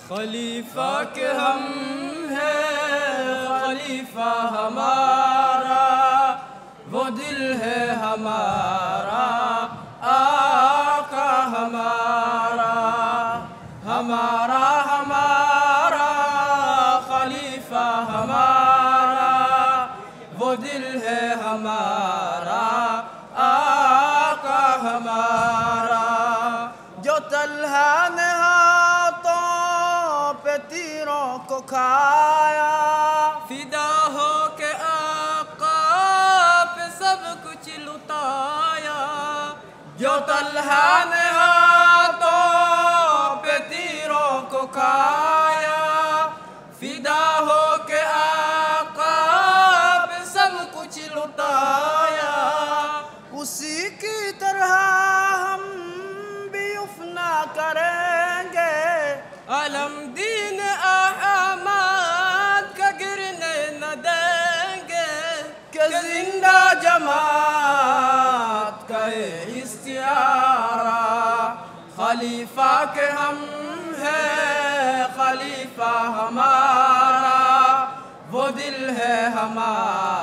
خلیفہ کے ہم ہیں، خلیفہ ہمارا، وہ دل ہے ہمارا، آقا ہمارا ہمارا ہمارا، خلیفہ ہمارا، وہ دل ہے ہمارا۔ کو کھایا۔ فدا ہو کے آقا پہ سب کچھ لٹایا۔ جو طلحہ نے ہاتھوں پہ تیروں کو کھایا۔ فدا ہو کے آقا پہ سب کچھ لٹایا۔ اسی کی طرح ہم بھی افنا کریں۔ کہ زندہ جماعت کا یہ استعارہ۔ خلیفہ کے ہم ہیں، خلیفہ ہمارا۔ وہ دل ہے ہمارا۔